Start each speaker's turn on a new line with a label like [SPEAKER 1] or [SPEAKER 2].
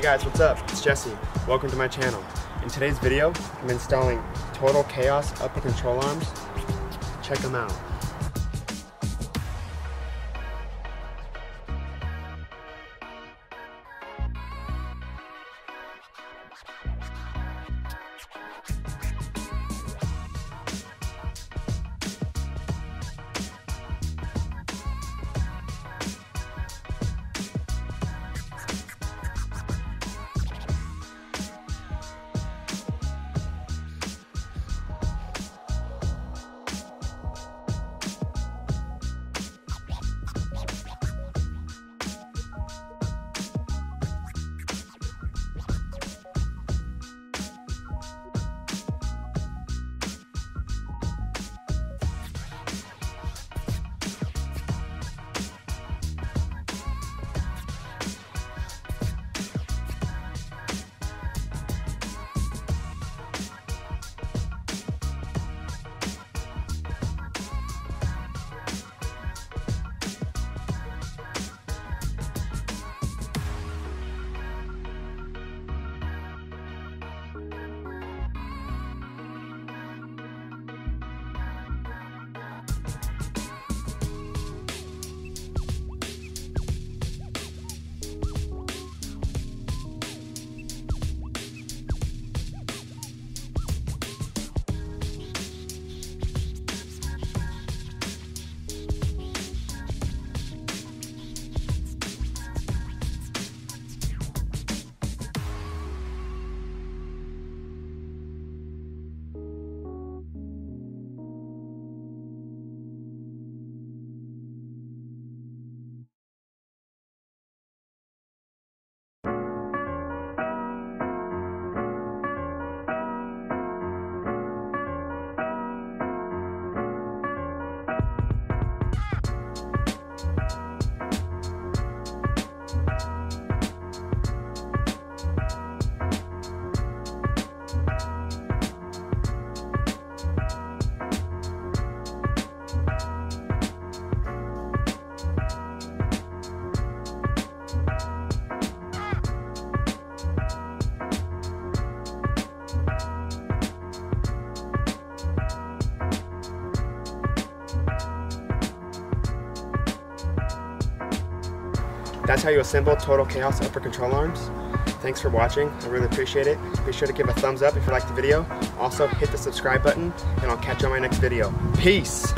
[SPEAKER 1] Hey guys, what's up? It's Jesse. Welcome to my channel. In today's video, I'm installing Total Chaos upper control arms. Check them out. That's how you assemble Total Chaos upper control arms. Thanks for watching, I really appreciate it. Be sure to give a thumbs up if you liked the video. Also hit the subscribe button and I'll catch you on my next video. Peace!